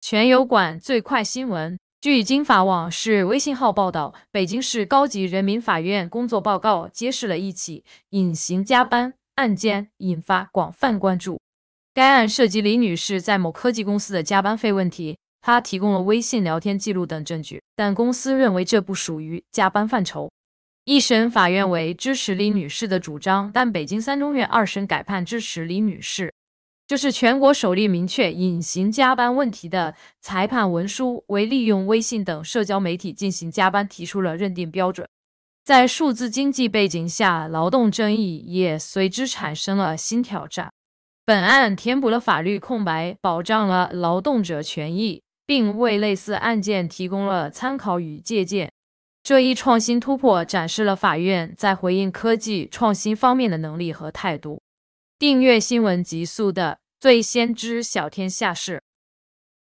全油管最快新闻，据金法网市微信号报道，北京市高级人民法院工作报告揭示了一起隐形加班案件，引发广泛关注。该案涉及李女士在某科技公司的加班费问题，她提供了微信聊天记录等证据，但公司认为这不属于加班范畴。一审法院为支持李女士的主张，但北京三中院二审改判支持李女士。这是全国首例明确隐形加班问题的裁判文书，为利用微信等社交媒体进行加班提出了认定标准。在数字经济背景下，劳动争议也随之产生了新挑战。本案填补了法律空白，保障了劳动者权益，并为类似案件提供了参考与借鉴。这一创新突破展示了法院在回应科技创新方面的能力和态度。订阅新闻极速的最先知晓天下事。